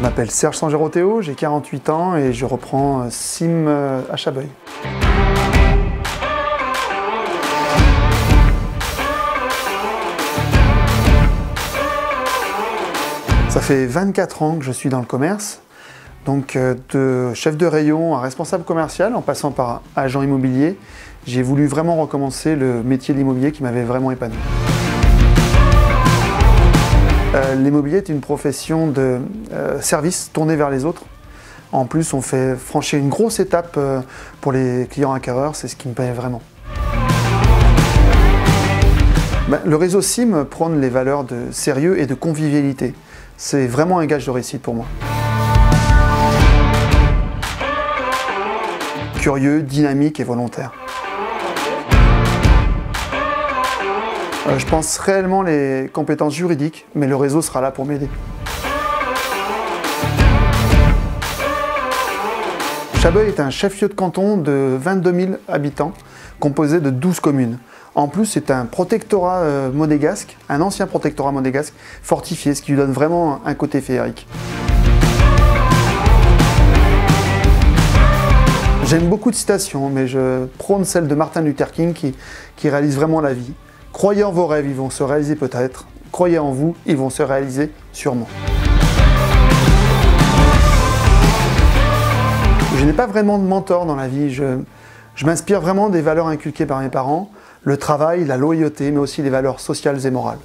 m'appelle Serge Sangeroteo, j'ai 48 ans et je reprends euh, Sim euh, à Chabeuil. Ça fait 24 ans que je suis dans le commerce, donc euh, de chef de rayon à responsable commercial en passant par agent immobilier, j'ai voulu vraiment recommencer le métier de l'immobilier qui m'avait vraiment épanoui. Euh, l'immobilier est une profession de euh, service tournée vers les autres. En plus, on fait franchir une grosse étape pour les clients acquéreurs, c'est ce qui me plaît vraiment. Ben, le réseau SIM prône les valeurs de sérieux et de convivialité. C'est vraiment un gage de réussite pour moi. Curieux, dynamique et volontaire. Je pense réellement les compétences juridiques, mais le réseau sera là pour m'aider. Chabeuil est un chef-lieu de canton de 22 000 habitants, composé de 12 communes. En plus, c'est un protectorat euh, modégasque, un ancien protectorat modégasque, fortifié, ce qui lui donne vraiment un côté féerique. J'aime beaucoup de citations, mais je prône celle de Martin Luther King qui réalise vraiment la vie. Croyez en vos rêves, ils vont se réaliser peut-être. Croyez en vous, ils vont se réaliser sûrement. Je n'ai pas vraiment de mentor dans la vie. Je, m'inspire vraiment des valeurs inculquées par mes parents le travail, la loyauté, mais aussi les valeurs sociales et morales.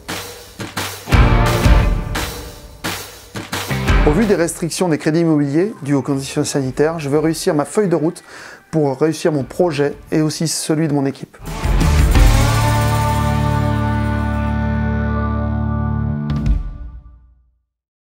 Au vu des restrictions des crédits immobiliers dues aux conditions sanitaires, je veux réussir ma feuille de route pour réussir mon projet et aussi celui de mon équipe.